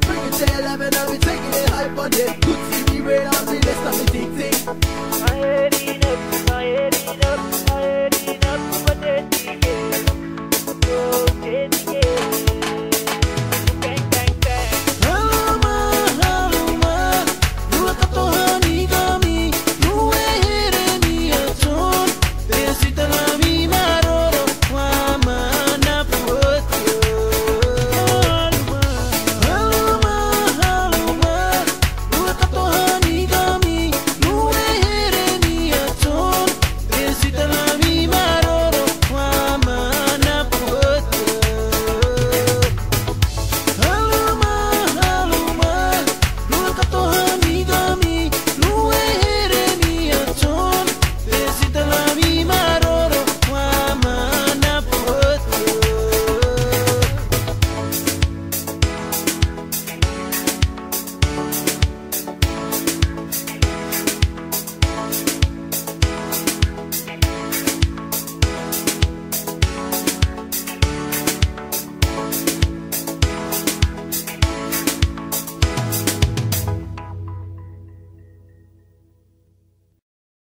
Bring it to 11 and we taking it hype on them. Could see me rain on the next time we think